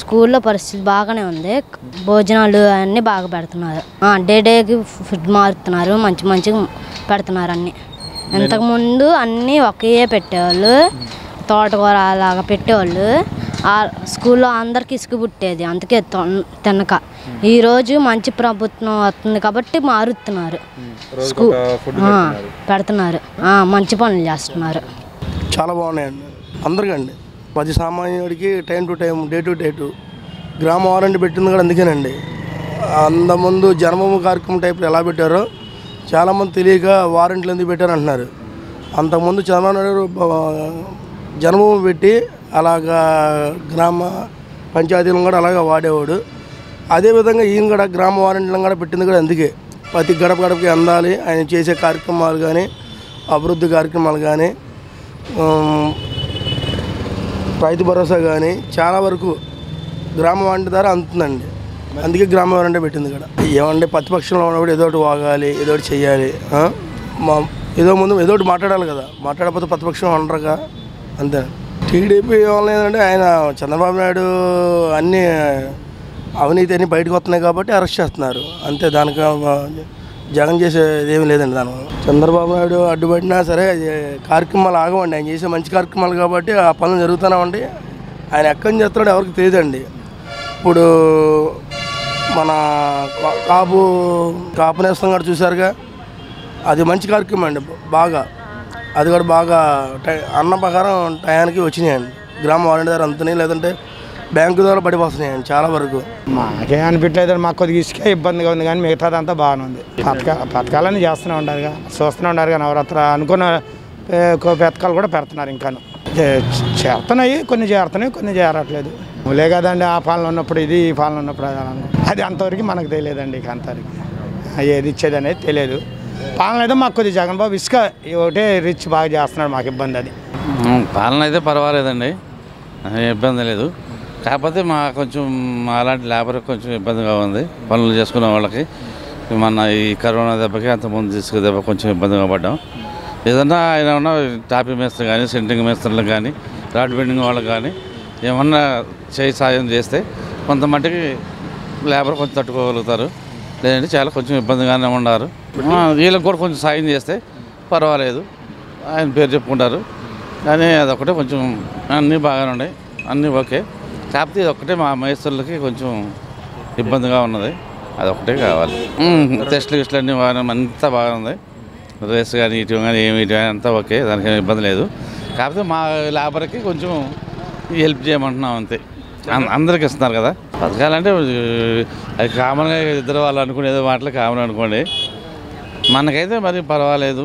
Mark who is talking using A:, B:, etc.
A: స్కూల్లో పరిస్థితి బాగానే ఉంది. భోజనాలు అన్నీ బాగా పెడుతున్నారు. ఆ, డే డేకి ఫుడ్ మారుతున్నారు. మంచి మంచిగా పెడుతున్నారు అన్నీ. ఇంతకుముందు అన్నీ ఒకే పెట్టేవాళ్ళు. తోటకూర అలాగా పెట్టేవాళ్ళు. ఆ స్కూల్లో అందరికి ఇసుక పుట్టేది. అందుకే తొన్- తినక. ఈరోజు మంచి ప్రభుత్వం వస్తుంది కాబట్టి మారుతున్నారు. స్కూ ఆ, పెడుతున్నారు. ఆ, మంచి పనులు చేస్తున్నారు.
B: చాలా బాగున్నాయండి. అందరికండి. ప్రతి సామాన్యుడికి time to time day to day to. గ్రామ వారంటీ పెట్టింది కూడా అందుకేనండి. అంతకుముందు జన్మభూమి కార్యక్రమం టైప్లో ఎలా పెట్టారో చాలామంది తెలియక వారంటీలు ఎందుకు పెట్టారు అంటున్నారు అంతకుముందు చంద్రబాబు నాయుడు జన్మభూమి పెట్టి అలాగా గ్రామ పంచాయతీలను కూడా అలాగే వాడేవాడు. అదేవిధంగా ఈయన కూడా గ్రామ వారంటీలను కూడా పెట్టింది కూడా అందుకే. ప్రతి గడప గడపకి అందాలి ఆయన చేసే కార్యక్రమాలు కానీ అభివృద్ధి కార్యక్రమాలు కానీ రైతు భరోసా కానీ చాలా వరకు గ్రామ వంటి ద్వారా అందుతుందండి. అందుకే గ్రామ వారంటీ పెట్టింది ఇక్కడ. ఏమంటే ప్రతిపక్షంలో ఉన్నప్పుడు ఏదో ఒకటి వాగాలి ఏదో ఒకటి చెయ్యాలి మా ఏదో ముందు ఏదో ఒకటి మాట్లాడాలి కదా. మాట్లాడకపోతే ప్రతిపక్షం ఉండరుగా. అంతే. టీడీపీ వల్ల ఏంటంటే ఆయన చంద్రబాబు నాయుడు అన్నీ అవినీతి అన్నీ బయటకు వస్తున్నాయి కాబట్టి అరెస్ట్ చేస్తున్నారు. అంతే దానికి జగన్ చేసేది ఏమి లేదండి దాని చంద్రబాబు నాయుడు అడ్డుపడినా సరే కార్యక్రమాలు ఆగవండి. ఆయన చేసే మంచి కార్యక్రమాలు కాబట్టి ఆ పనులు జరుగుతూనే ఉండి ఆయన ఎక్కడి నుంచి చేస్తున్నాడో ఎవరికి తెలియదండి. ఇప్పుడు మన కాపు కాపు నేస్తం కూడా చూసారుగా అది మంచి కార్యక్రమం అండి. బాగా. అది కూడా బాగా టై అన్న ప్రకారం టయానికి వచ్చినాయండి. గ్రామ వాలంటీర్ ద్వారా లేదంటే బ్యాంకు ద్వారా పడిపోతున్నాయండి చాలా వరకు.
C: మాకేం అనిపించలేదు మాకు కొద్దిగా ఇసుక ఇబ్బందిగా ఉంది కానీ మిగతాదంతా బాగానే ఉంది. పథకా పథకాలన్నీ చేస్తూనే ఉండాలిగా. చూస్తూనే ఉండాలిగా నవరాత్ర అనుకున్న పథకాలు కూడా పెడుతున్నారు ఇంకాను. చేరుతున్నాయి కొన్ని చేరుతున్నాయి కొన్ని చేరట్లేదు. మూలే కదండి ఆ పాలన ఉన్నప్పుడు ఇది ఈ పాలన ఉన్నప్పుడు అది అలా. అది అంతవరకు మనకు తెలియదండి ఇక అంతవరకు. ఏది ఇచ్చేది అనేది తెలియదు. పాలన అయితే మాకు కొద్దిగా జగన్ బాబు ఇసుక ఒకటే రిచ్ బాగా చేస్తున్నాడు మాకు ఇబ్బంది అది.
D: పాలన అయితే పర్వాలేదండి. ఇబ్బంది లేదు. కాకపోతే మా కొంచెం మా అలాంటి లేబర్ కొంచెం ఇబ్బందిగా ఉంది. పనులు చేసుకునే వాళ్ళకి. మన ఈ కరోనా దెబ్బకి అంతకుముందు ముందు తీసుకు దెబ్బ కొంచెం ఇబ్బందిగా పడ్డాం. ఏదన్నా ఆయన ఉన్న టాపీ మేస్త్రి కానీ సెంటింగ్ మేస్త్రులకు కానీ రాడ్ బిల్డింగ్ వాళ్ళకి కానీ ఏమన్నా చేయి సాయం చేస్తే కొంత లేబర్ కొంచెం తట్టుకోగలుగుతారు. లేదంటే చాలా కొంచెం ఇబ్బందిగానే ఉన్నారు. వీళ్ళకి కూడా కొంచెం సాయం చేస్తే పర్వాలేదు. ఆయన పేరు చెప్పుకుంటారు. కానీ అదొకటే కొంచెం అన్నీ బాగానే ఉన్నాయి. అన్నీ ఓకే. కాకపోతే ఇది ఒక్కటే మా మేస్త్రులకి కొంచెం ఇబ్బందిగా ఉన్నది. అదొకటే కావాలి. ఉమ్, టెస్ట్లు గిస్ట్లు అన్నీ బాగానే అంతా బాగానే ఉంది. రేస్ కానీ ఇటు కానీ ఏమి ఇటు కానీ అంతా ఓకే దానికి ఏం ఇబ్బంది లేదు. కాకపోతే మా లేబర్కి కొంచెం హెల్ప్ చేయమంటున్నాం అంతే. అందరికి ఇస్తున్నారు కదా. పథకాలంటే అది కామన్గా ఇద్దరు వాళ్ళు అనుకునేది మాటలు కామన్ అనుకోండి. మనకైతే మరి పర్వాలేదు.